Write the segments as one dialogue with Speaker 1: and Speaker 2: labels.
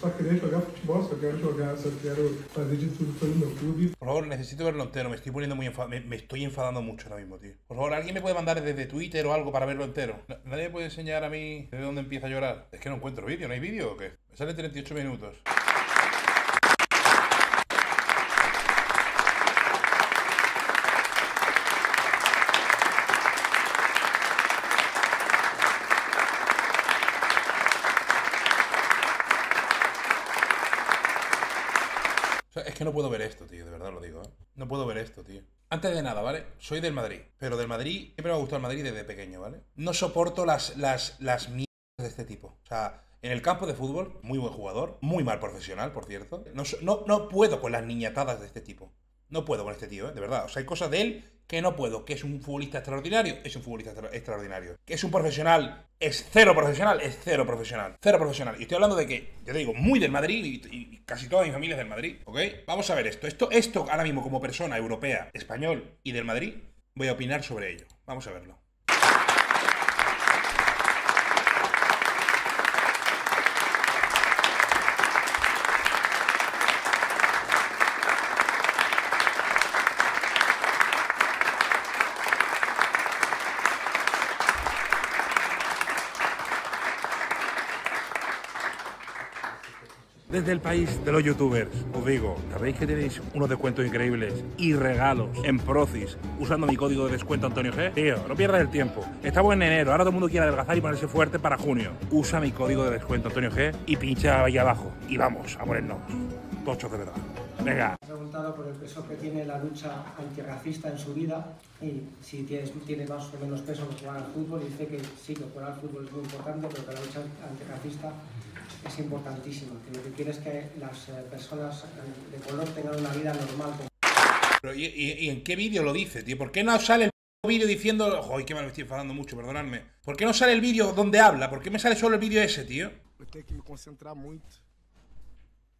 Speaker 1: Só queria jogar futebol, só quero jogar, só quero fazer de tudo pelo meu clube.
Speaker 2: Por favor, necesito verlo entero. Me estoy poniendo muy enfadado. Me, me estoy enfadando mucho ahora mismo, tío. Por favor, ¿alguien me puede mandar desde Twitter o algo para verlo entero? Na- ¿Nadie me puede enseñar a mí de dónde empieza a llorar? Es que no encuentro vídeo. ¿No hay vídeo o qué? Me sale 38 minutos. Es que no puedo ver esto, tío, de verdad lo digo, ¿eh? No puedo ver esto, tío. Antes de nada, ¿vale? Soy del Madrid, pero del Madrid siempre me ha gustado el Madrid desde pequeño, ¿vale? No soporto las, las, las mierdas de este tipo. O sea, en el campo de fútbol, muy buen jugador, muy mal profesional, por cierto. No, no, no puedo con las niñatadas de este tipo. No puedo con este tío, ¿eh? De verdad. O sea, hay cosas de él que no puedo. Que es un futbolista extraordinario, es un futbolista extra- extraordinario. Que es un profesional, es cero profesional, es cero profesional. Cero profesional. Y estoy hablando de que, yo te digo, muy del Madrid y, y casi toda mi familia es del Madrid, ¿ok? Vamos a ver esto. Esto, esto ahora mismo como persona europea, español y del Madrid, voy a opinar sobre ello. Vamos a verlo. Desde el país de los youtubers, os digo, ¿sabéis que tenéis unos descuentos increíbles y regalos en Procis usando mi código de descuento Antonio G? Tío, no pierdas el tiempo. Estamos en enero, ahora todo el mundo quiere adelgazar y ponerse fuerte para junio. Usa mi código de descuento Antonio G y pincha ahí abajo. Y vamos a ponernos tochos de verdad. Venga.
Speaker 3: preguntado por el peso que tiene la lucha antirracista en su vida y si tienes, tiene más o menos peso que jugar al fútbol y dice que sí, que jugar al fútbol es muy importante, pero que la lucha antirracista es importantísima, que lo que quiere es que las eh, personas eh, de color tengan una vida normal.
Speaker 2: Pero, ¿y, y- y en qué vídeo lo dice, tío? ¿Por qué no sale el vídeo diciendo... Joder, que mal me estoy enfadando mucho, perdonadme. ¿Por qué no sale el vídeo donde habla? ¿Por qué me sale solo el vídeo ese, tío?
Speaker 1: Eu tenho que me concentrar muito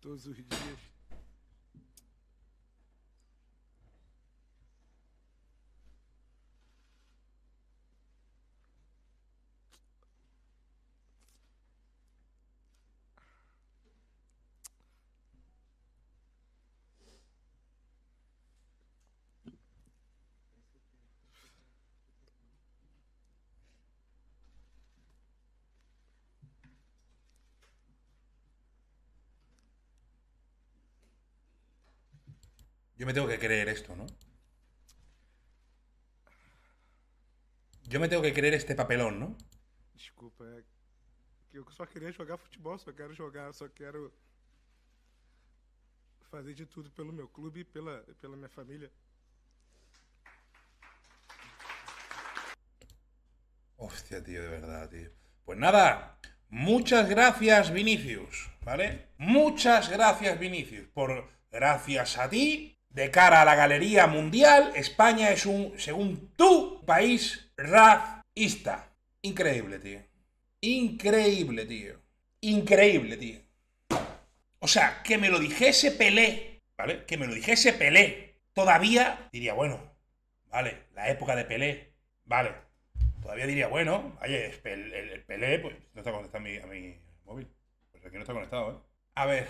Speaker 1: todos os dias.
Speaker 2: Yo me tengo que creer esto, ¿no? Yo me tengo que creer este papelón, ¿no?
Speaker 1: Desculpa, é que eu só queria jogar futebol, só quero jogar, só quero fazer de tudo pelo meu clube e pela, pela minha família.
Speaker 2: Hostia, tío, de verdad, tío. Pues nada, muchas gracias, Vinicius, ¿vale? Muchas gracias, Vinicius, por gracias a ti, de cara a la galería mundial, España es un, según tú, país racista. Increíble, tío. Increíble, tío. Increíble, tío. O sea, que me lo dijese Pelé, ¿vale? Que me lo dijese Pelé. Todavía diría, bueno, vale, la época de Pelé, vale. Todavía diría, bueno, oye, el Pelé, pues no está conectado a mi, a mi móvil. Pues aquí no está conectado, ¿eh? A ver,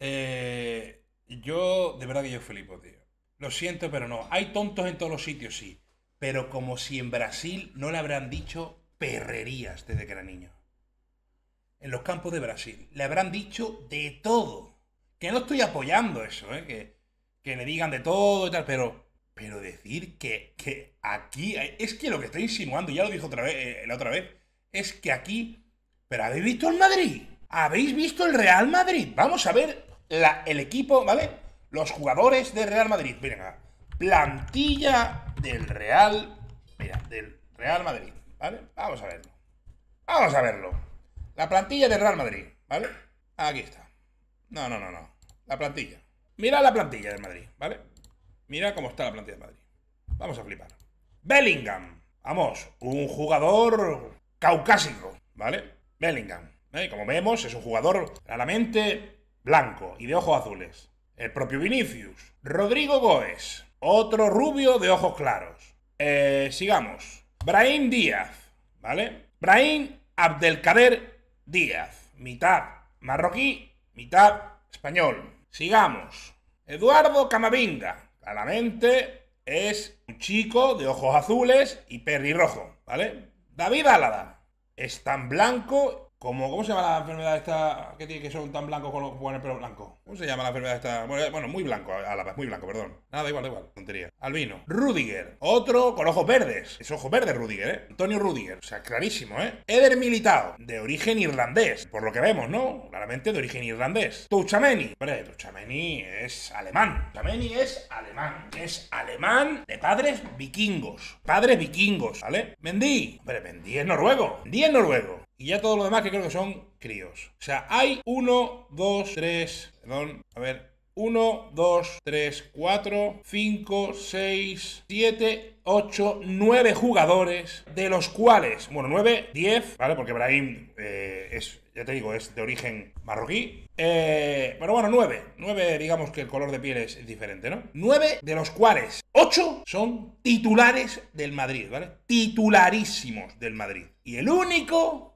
Speaker 2: eh, yo, de verdad que yo flipo, tío. Lo siento, pero no. Hay tontos en todos los sitios, sí. Pero como si en Brasil no le habrán dicho perrerías desde que era niño. En los campos de Brasil. Le habrán dicho de todo. Que no estoy apoyando eso, ¿eh? Que, que le digan de todo y tal, pero... Pero decir que, que aquí... Es que lo que estoy insinuando, ya lo dijo otra vez, eh, la otra vez, es que aquí... Pero ¿habéis visto el Madrid? ¿Habéis visto el Real Madrid? Vamos a ver la- el equipo, ¿vale? Los jugadores del Real Madrid. Venga, plantilla del Real... Mira, del Real Madrid, ¿vale? Vamos a verlo. Vamos a verlo. La plantilla del Real Madrid, ¿vale? Aquí está. No, no, no, no. La plantilla. Mira la plantilla del Madrid, ¿vale? Mira cómo está la plantilla del Madrid. Vamos a flipar. Bellingham. Vamos, un jugador caucásico, ¿vale? Bellingham. ¿eh? Como vemos, es un jugador claramente blanco y de ojos azules. El propio Vinicius. Rodrigo Goes. Otro rubio de ojos claros. Eh, sigamos. Brahim Díaz, ¿vale? Brahim Abdelkader Díaz. Mitad marroquí, mitad español. Sigamos. Eduardo Camavinga, claramente es un chico de ojos azules y perrirrojo, ¿vale? David Álada es tan blanco como, ¿Cómo se llama la enfermedad esta que tiene que son tan blancos con, el pelo blanco? ¿Cómo se llama la enfermedad esta? Bueno, muy blanco, a la vez, muy blanco, perdón. Nada, da igual, da igual, tontería. Albino. Rudiger, otro con ojos verdes. Es ojos verdes Rudiger, ¿eh? Antonio Rudiger, o sea, clarísimo, ¿eh? Eder Militao, de origen irlandés, por lo que vemos, ¿no? Claramente de origen irlandés. Tuchameni, hombre, Tuchameni es alemán. Tuchameni es alemán. Es alemán de padres vikingos. Padres vikingos, ¿vale? Mendy, hombre, Mendy es noruego. Mendy es noruego. Y ya todo lo demás que creo que son críos. O sea, hay uno, dos, tres, perdón, a ver, 1, 2, 3, 4, 5, 6, 7, 8, 9 jugadores, de los cuales, bueno, 9, 10, ¿vale? Porque Brahim eh, es, ya te digo, es de origen marroquí. Eh, pero bueno, 9. 9, digamos que el color de piel es diferente, ¿no? 9 de los cuales 8 son titulares del Madrid, ¿vale? Titularísimos del Madrid. Y el único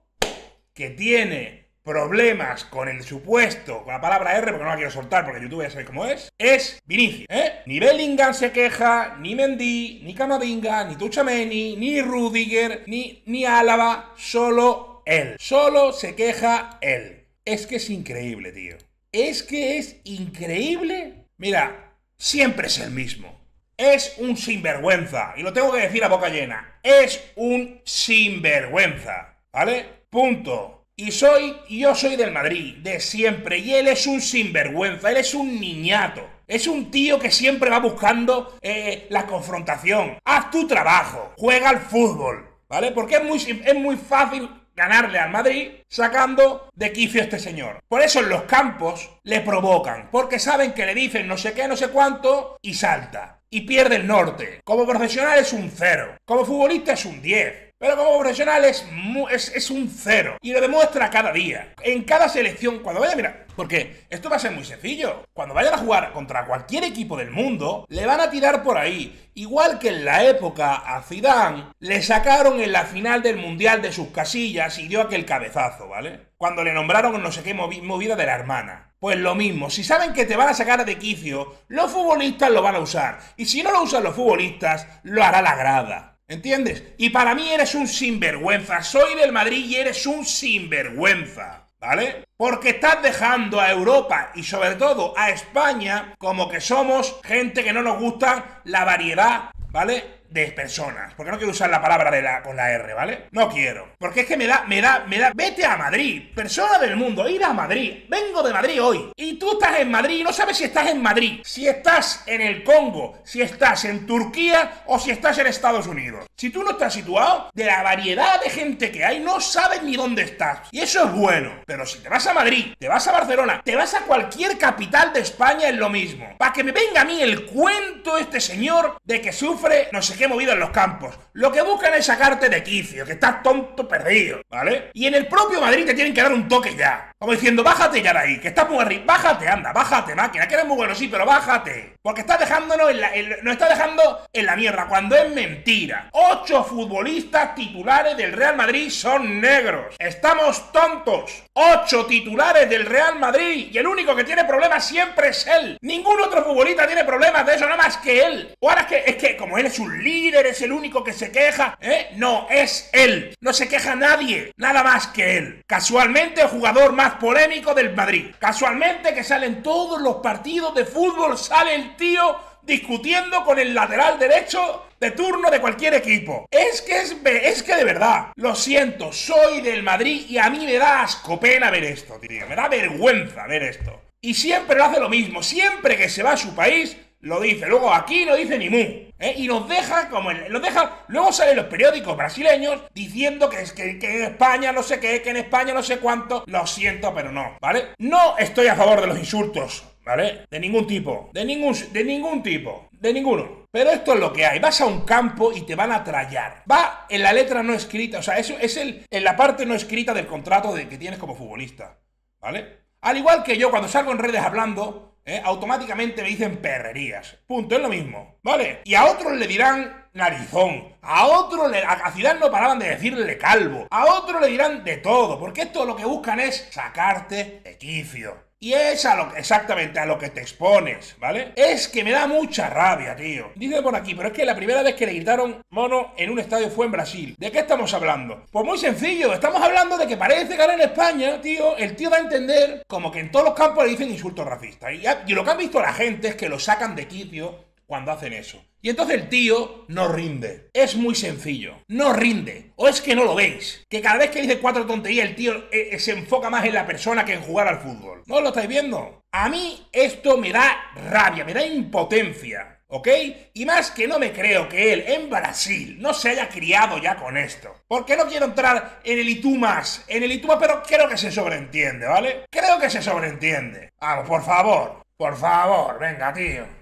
Speaker 2: que tiene problemas con el supuesto, con la palabra R, porque no la quiero soltar porque YouTube ya sabe cómo es, es Vinicius. ¿eh? Ni Bellingham se queja, ni Mendy, ni Camavinga, ni Tuchameni, ni Rudiger, ni, ni Álava, solo él. Solo se queja él. Es que es increíble, tío. Es que es increíble. Mira, siempre es el mismo. Es un sinvergüenza. Y lo tengo que decir a boca llena. Es un sinvergüenza. ¿Vale? Punto. Y soy, yo soy del Madrid, de siempre, y él es un sinvergüenza, él es un niñato. Es un tío que siempre va buscando eh, la confrontación. Haz tu trabajo, juega al fútbol, ¿vale? Porque es muy, es muy fácil ganarle al Madrid sacando de quicio a este señor. Por eso en los campos le provocan, porque saben que le dicen no sé qué, no sé cuánto, y salta. Y pierde el norte. Como profesional es un cero. Como futbolista es un 10. Pero como profesional es, es, un cero. Y lo demuestra cada día. En cada selección, cuando vaya, mira, porque esto va a ser muy sencillo. Cuando vayan a jugar contra cualquier equipo del mundo, le van a tirar por ahí. Igual que en la época a Zidane le sacaron en la final del Mundial de sus casillas y dio aquel cabezazo, ¿vale? Cuando le nombraron no sé qué movida de la hermana. Pues lo mismo, si saben que te van a sacar de quicio, los futbolistas lo van a usar. Y si no lo usan los futbolistas, lo hará la grada. ¿Entiendes? Y para mí eres un sinvergüenza. Soy del Madrid y eres un sinvergüenza. ¿Vale? Porque estás dejando a Europa y sobre todo a España como que somos gente que no nos gusta la variedad, ¿vale? De personas. Porque no quiero usar la palabra de la, con la R, ¿vale? No quiero. Porque es que me da, me da, me da. Vete a Madrid. Persona del mundo, ir a Madrid. Vengo de Madrid hoy. Y tú estás en Madrid y no sabes si estás en Madrid. Si estás en el Congo, si estás en Turquía o si estás en Estados Unidos. Si tú no estás situado, de la variedad de gente que hay, no sabes ni dónde estás. Y eso es bueno. Pero si te vas a Madrid, te vas a Barcelona, te vas a cualquier capital de España, es lo mismo. Para que me venga a mí el cuento este señor de que sufre no sé que he movido en los campos. Lo que buscan es sacarte de quicio, que estás tonto perdido, ¿vale? Y en el propio Madrid te tienen que dar un toque ya. Como diciendo, bájate ya de ahí, que estás muy arriba. Bájate, anda, bájate, máquina, que eres muy bueno, sí, pero bájate. Porque estás dejándonos en la, nos está dejando en la mierda, cuando es mentira. Ocho futbolistas titulares del Real Madrid son negros. Estamos tontos. Ocho titulares del Real Madrid. Y el único que tiene problemas siempre es él. Ningún otro futbolista tiene problemas de eso, nada más que él. O ahora es que, es que como él es un líder, es el único que se queja, ¿eh? No, es él. No se queja nadie. Nada más que él. Casualmente el jugador más polémico del Madrid. Casualmente que salen todos los partidos de fútbol, sale el tío discutiendo con el lateral derecho de turno de cualquier equipo. Es que es, es que de verdad, lo siento, soy del Madrid y a mí me da asco pena ver esto, tío. Me da vergüenza ver esto. Y siempre lo hace lo mismo, siempre que se va a su país, lo dice. Luego aquí no dice ni mu. ¿eh? Y nos deja como el, nos deja. Luego salen los periódicos brasileños diciendo que, que en España no sé qué, que en España no sé cuánto. Lo siento, pero no, ¿vale? No estoy a favor de los insultos ¿vale? De ningún tipo, de ningún, de ningún tipo, de ninguno. Pero esto es lo que hay. Vas a un campo y te van a trallar. Va en la letra no escrita, o sea, eso es el, en la parte no escrita del contrato de que tienes como futbolista, ¿vale? Al igual que yo cuando salgo en redes hablando, ¿eh? automáticamente me dicen perrerías. Punto, es lo mismo, ¿vale? Y a otros le dirán narizón, a otro le, a Zidane no paraban de decirle calvo, a otro le dirán de todo, porque esto lo que buscan es sacarte de quicio. Y es a lo, exactamente a lo que te expones, ¿vale? Es que me da mucha rabia, tío. Dice por aquí, pero es que la primera vez que le gritaron mono en un estadio fue en Brasil. ¿De qué estamos hablando? Pues muy sencillo, estamos hablando de que parece que ahora en España, tío, el tío da a entender como que en todos los campos le dicen insultos racistas. Y, y lo que han visto la gente es que lo sacan de quicio cuando hacen eso. Y entonces el tío no rinde. Es muy sencillo. No rinde. O es que no lo veis. Que cada vez que dice cuatro tonterías el tío eh, eh, se enfoca más en la persona que en jugar al fútbol. ¿No lo estáis viendo? A mí esto me da rabia, me da impotencia. ¿Ok? Y más que no me creo que él en Brasil no se haya criado ya con esto. Porque no quiero entrar en el Itumas, en el Itumas, pero creo que se sobreentiende, ¿vale? Creo que se sobreentiende. Vamos, por favor, por favor, venga, tío.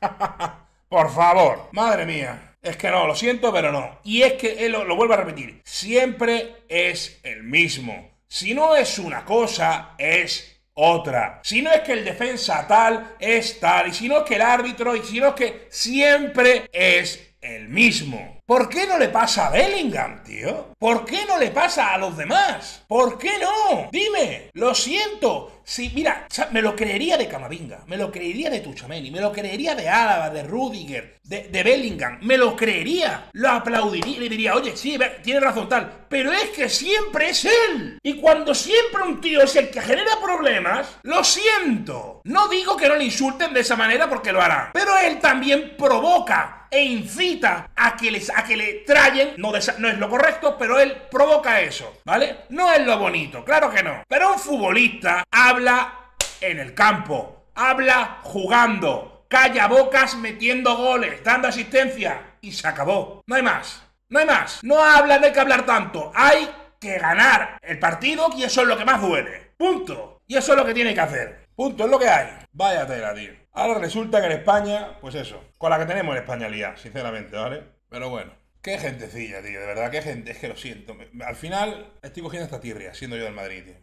Speaker 2: Por favor, madre mía. Es que no, lo siento, pero no. Y es que él lo, lo vuelvo a repetir. Siempre es el mismo. Si no es una cosa, es otra. Si no es que el defensa tal, es tal. Y si no es que el árbitro, y si no es que siempre es el mismo. ¿Por qué no le pasa a Bellingham, tío? ¿Por qué no le pasa a los demás? ¿Por qué no? Dime, lo siento. Si, mira, me lo creería de Camavinga, me lo creería de Tuchameni, me lo creería de Álava, de Rudiger, de, Bellingham, me lo creería, lo aplaudiría, le diría, oye, sí, tiene razón tal, pero es que siempre es él. Y cuando siempre un tío es el que genera problemas, lo siento. No digo que no le insulten de esa manera porque lo harán, pero él también provoca e incita a que, les, a que le trayen, no, no es lo correcto, pero él provoca eso, ¿vale? No es lo bonito, claro que no. Pero un futbolista habla en el campo, habla jugando, calla bocas metiendo goles, dando asistencia y se acabó. No hay más, no hay más. No habla, no hay que hablar tanto, hay que ganar el partido y eso es lo que más duele. Punto. Y eso es lo que tiene que hacer. Punto, es lo que hay. Vaya tela, tío. Ahora resulta que en España, pues eso, con la que tenemos en España lía, sinceramente, ¿vale? Pero bueno, qué gentecilla, tío, de verdad, qué gente, es que lo siento. Al final estoy cogiendo esta tirria, siendo yo del Madrid, tío.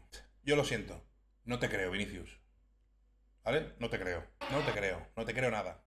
Speaker 2: Yo lo siento. No te creo, Vinicius. ¿Vale? No te creo. No te creo. No te creo nada.